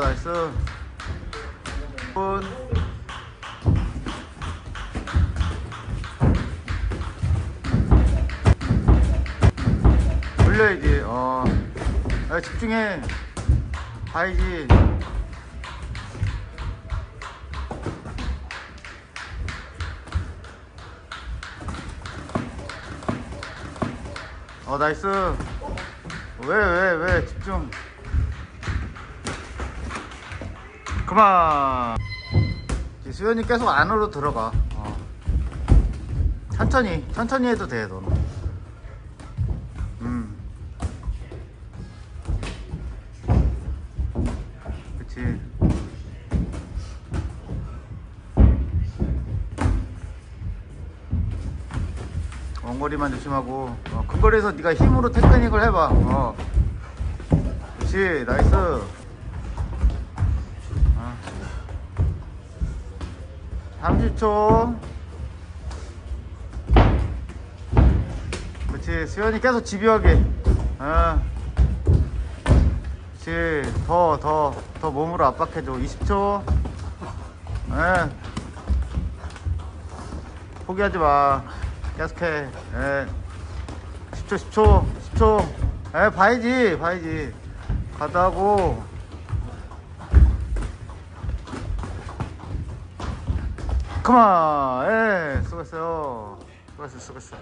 나이스. 굿. 올려야지 어. 야, 집중해. 봐야지. 어 나이스. 왜 왜 왜 집중 그만. 수현이 계속 안으로 들어가. 어. 천천히 천천히 해도 돼 너는. 음. 그치. 원거리만 조심하고. 어, 큰 거리에서 네가 힘으로 테크닉을 해봐. 어. 그치 nice 30초. 그치 수현이 계속 집요하게. 어. 그치 더더 더 몸으로 압박해줘. 20초. 예. 포기하지 마. 계속해. 예. 10초 10초 10초. 예, 봐야지 봐야지. 가다고 그만. 예 수고했어요. 수고했어 수고했어